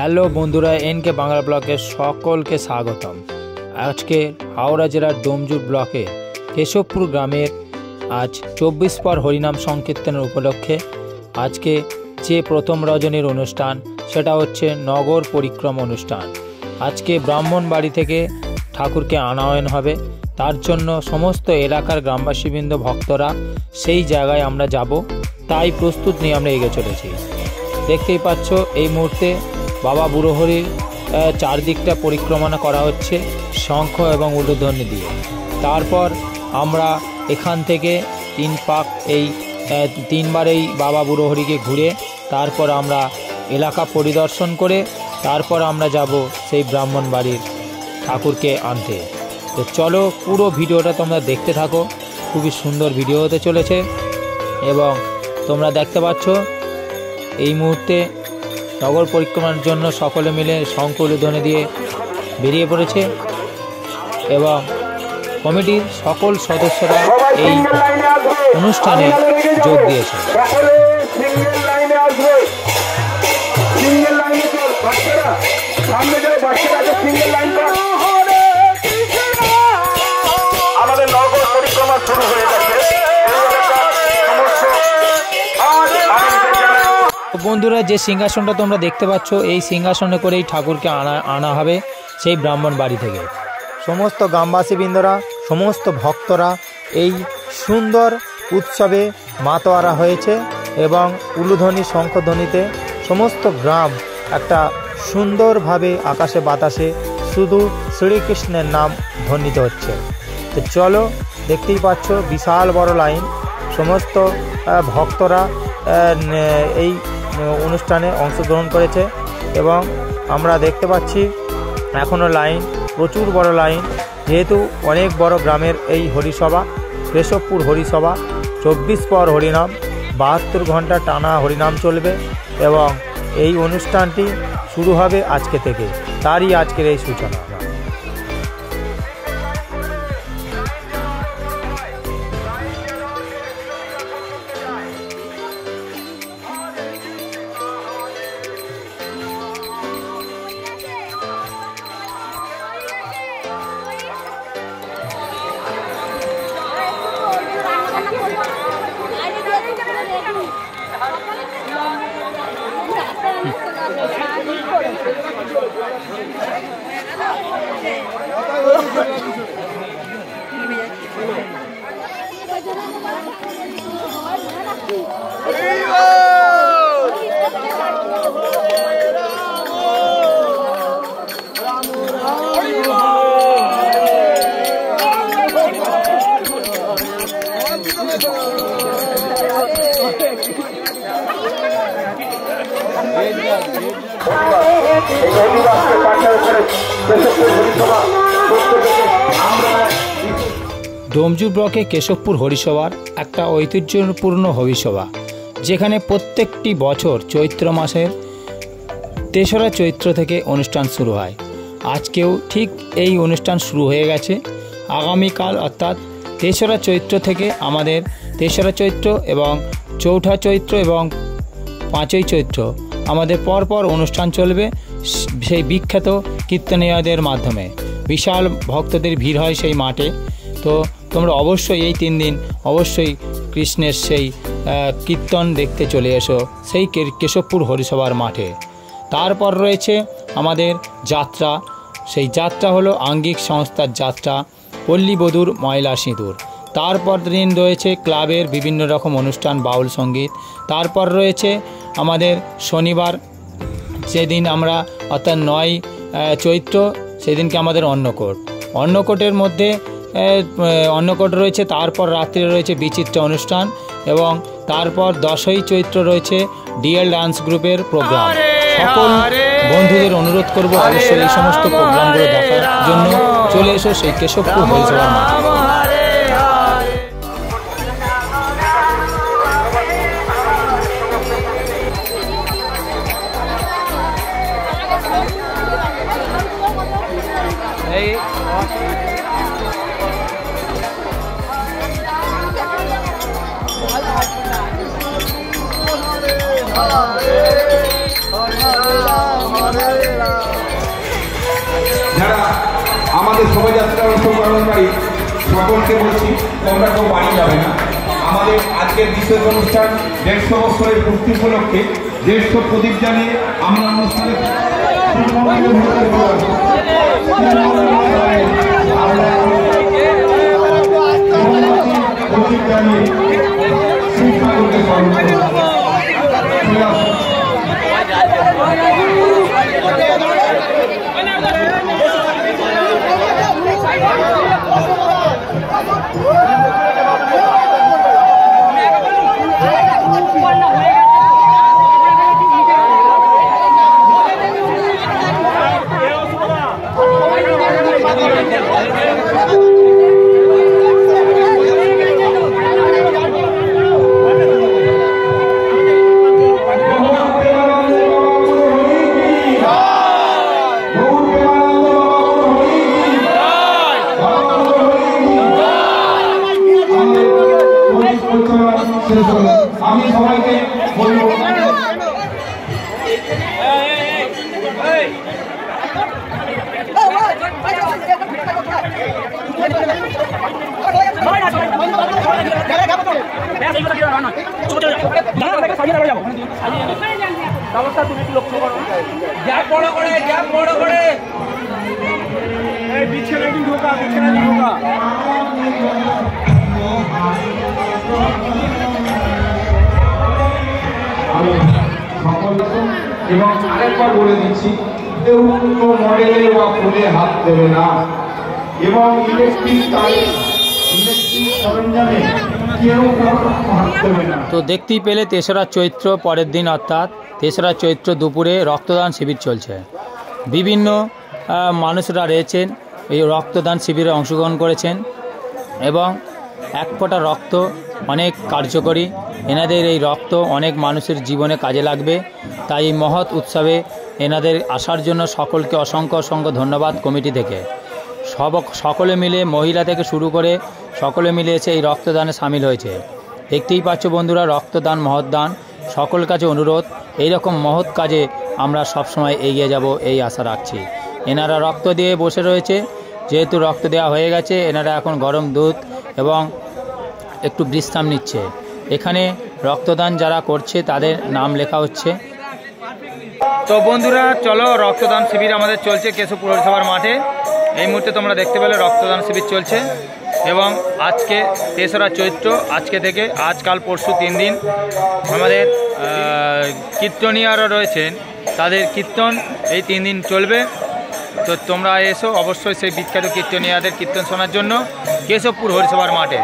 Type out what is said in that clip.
Hello বন্ধুরা, NK Bangla ব্লকের সকলকে স্বাগতম। আজকে হাওড়া জেলার ডোমজুর ব্লকে কেশবপুর গ্রামের আজ চব্বিশ পর হরিনাম সংকীর্তনের উপলক্ষে আজকে যে প্রথম রজনীর অনুষ্ঠান, সেটা হচ্ছে নগর পরিক্রম অনুষ্ঠান। আজকে ব্রাহ্মণ বাড়ি থেকে ঠাকুরকে আনায়ন হবে। তার জন্য সমস্ত এলাকার গ্রামবাসীবৃন্দ, ভক্তরা সেই জায়গায় আমরা যাব। তাই প্রস্তুত নিয়ে আমরা এগিয়ে চলেছি। দেখতেই পাচ্ছ, এই মুহূর্তে বাবা বুড়োহরির চারদিকটা পরিক্রমা করা হচ্ছে শঙ্খ এবং উলুধ্বনি দিয়ে। তারপর আমরা এখান থেকে তিন পাক এই তিনবার এই বাবা বুড়োহরিকে ঘুরে তারপর আমরা এলাকা পরিদর্শন করে তারপর আমরা যাব সেই ব্রাহ্মণ বাড়ির ঠাকুরকে আনতে। তো চলো পুরো ভিডিওটা তোমরা দেখতে থাকো। খুবই সুন্দর ভিডিও হতে চলেছে এবং তোমরা দেখতে পাচ্ছ এই মুহূর্তে নগর পরিক্রমার জন্য সকলে মিলে শঙ্কুল ধ্বনি দিয়ে বেরিয়ে পড়েছে এবং কমিটির সকল সদস্যরা এই অনুষ্ঠানে যোগ দিয়েছে। সামনে বাচ্চারা সিঙ্গেল লাইন বন্ধুরা, যে সিংহাসনটা তোমরা দেখতে পাচ্ছ, এই সিংহাসনে করেই ঠাকুরকে আনা আনা হবে সেই ব্রাহ্মণ বাড়ি থেকে। সমস্ত গ্রামবাসীবৃন্দরা, সমস্ত ভক্তরা এই সুন্দর উৎসবে মাতোয়ারা হয়েছে এবং উলুধ্বনি, শঙ্খধ্বনিতে সমস্ত গ্রাম একটা সুন্দরভাবে আকাশে বাতাসে শুধু শ্রীকৃষ্ণের নাম ধ্বনিত হচ্ছে। তো চলো, দেখতেই পাচ্ছ বিশাল বড় লাইন। সমস্ত ভক্তরা এই অনুষ্ঠানে অংশগ্রহণ করেছে এবং আমরা দেখতে পাচ্ছি এখনও লাইন, প্রচুর বড় লাইন। যেহেতু অনেক বড় গ্রামের এই হরিসভা, কেশবপুর হরিসভা, চব্বিশ পর হরিনাম, বাহাত্তর ঘণ্টা টানা হরিনাম চলবে এবং এই অনুষ্ঠানটি শুরু হবে আজকে থেকে। তারই আজকের এই সূচনা। Viva! করে কেশবপুর হরিসভা ব্লকে কেশবপুর হরিসভার একটা ঐতিহ্যপূর্ণ হরিসভা, যেখানে প্রত্যেকটি বছর চৈত্র মাসের তেসরা চৈত্র থেকে অনুষ্ঠান শুরু হয়। আজকেও ঠিক এই অনুষ্ঠান শুরু হয়ে গেছে। আগামীকাল অর্থাৎ তেসরা চৈত্র থেকে আমাদের তেসরা চৈত্র এবং চৌঠা চৈত্র এবং পাঁচই চৈত্র আমাদের পরপর অনুষ্ঠান চলবে। সেই বিখ্যাত কীর্তনীয়দের মাধ্যমে। বিশাল ভক্তদের ভিড় হয় সেই মাঠে। তো তোমরা অবশ্যই এই তিন দিন অবশ্যই কৃষ্ণের সেই কীর্তন দেখতে চলে এসো সেই কেশবপুর হরিসভার মাঠে। তারপর রয়েছে আমাদের যাত্রা। সেই যাত্রা হলো আঙ্গিক সংস্থার যাত্রা, পল্লীবধূর ময়লা সিঁদুর। তারপর দিন রয়েছে ক্লাবের বিভিন্ন রকম অনুষ্ঠান, বাউল সংগীত। তারপর রয়েছে আমাদের শনিবার যেদিন আমরা অর্থাৎ নয় চৈত্র সেদিনকে আমাদের অন্নকোট। অন্নকোটের মধ্যে অন্নকোট রয়েছে তারপর রাত্রে রয়েছে বিচিত্র অনুষ্ঠান এবং তারপর দশই চৈত্র রয়েছে ডিএল ডান্স গ্রুপের প্রোগ্রাম। সকল বন্ধুদের অনুরোধ করব অবশ্যই এই সমস্ত প্রোগ্রামগুলো দেখার জন্য চলে এসো সেই কেশবপুর হরিসভার মাঠে। আমাদের শোভাযাত্রায় অংশগ্রহণকারী, সকলকে বলছি, তোমরা কেউ বাড়ি যাবে না। আমাদের আজকের বিশেষ অনুষ্ঠান দেড়শো বছরের পূর্তি উপলক্ষে, দেড়শো প্রদীপ জানিয়ে আমরা অনুষ্ঠানে প্রদীপ আমি সবাইকে বলব ব্যবস্থা তুমি একটু লক্ষ্য করো গ্যাপ বড় ঢোকা? সকলকে এবং আরেকবার বলে দিচ্ছি কেউ কোনো মডেলে বা ফুলে হাত দেবে না। এবং ইলেকট্রিক তো দেখতেই পেলে তেসরা চৈত্র পরের দিন অর্থাৎ তেসরা চৈত্র দুপুরে রক্তদান শিবির চলছে। বিভিন্ন মানুষরা রয়েছেন, এই রক্তদান শিবিরে অংশগ্রহণ করেছেন এবং এক ফোঁটা রক্ত অনেক কার্যকরী। এনাদের এই রক্ত অনেক মানুষের জীবনে কাজে লাগবে। তাই এই মহৎ উৎসবে এনাদের আসার জন্য সকলকে অসংখ্য অসংখ্য ধন্যবাদ কমিটি থেকে। সব, সকলে মিলে মহিলা থেকে শুরু করে সকলে মিলে এসে এই রক্তদানে সামিল হয়েছে। দেখতেই পাচ্ছ বন্ধুরা, রক্তদান, মহৎ দান, সকল কাছে অনুরোধ। এই রকম মহৎ কাজে আমরা সবসময় এগিয়ে যাব এই আশা রাখছি। এনারা রক্ত দিয়ে বসে রয়েছে। যেহেতু রক্ত দেওয়া হয়ে গেছে, এনারা এখন গরম দুধ এবং একটু বিশ্রাম নিচ্ছে। এখানে রক্তদান যারা করছে, তাদের নাম লেখা হচ্ছে। তো বন্ধুরা, চলো, রক্তদান শিবির আমাদের চলছে কেশু পৌরসভার মাঠে। এই মুহূর্তে তোমরা দেখতে পেলে রক্তদান শিবির চলছে। এবং আজকে তেসরা চৈত্র, আজকে থেকে আজকাল পরশু তিন দিন আমাদের কীর্তনীয়ারা রয়েছেন। তাদের কীর্তন এই তিন দিন চলবে। তো তোমরা এসো অবশ্যই সেই বিখ্যাত কীর্তনীয়াদের কীর্তন শোনার জন্য। কেশবপুর হরিসভার মাঠে।